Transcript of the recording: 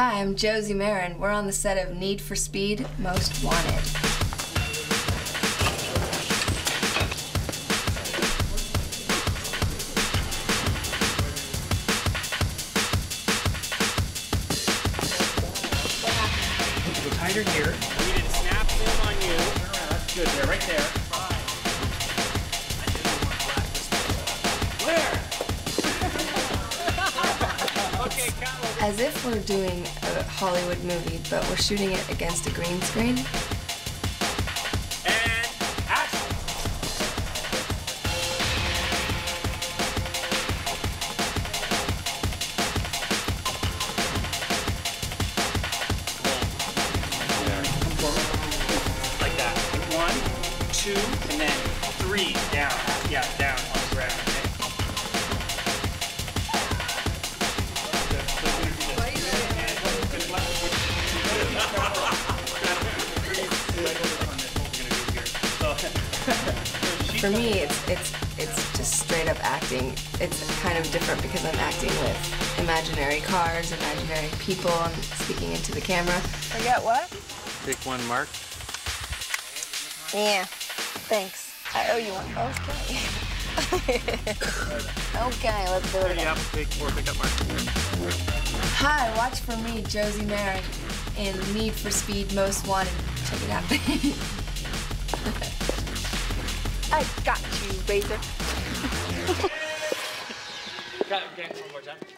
Hi, I'm Josie Maran. We're on the set of Need for Speed Most Wanted. Go tighter here. We did snap zoom on you. That's good. There, right there. As if we're doing a Hollywood movie, but we're shooting it against a green screen. And action. Like that. One, two, and then three down. Yeah, down For me, it's it's it's just straight up acting. It's kind of different because I'm acting with imaginary cars, imaginary people, and speaking into the camera. Forget what? Pick one, Mark. Yeah. Thanks. I owe you one. Okay. okay, let's do it. Yeah, pick four, pick up Mark. Hi, watch for me, Josie Maran, in Need for Speed Most Wanted. Check it out. I got you, Razor. Again one more time.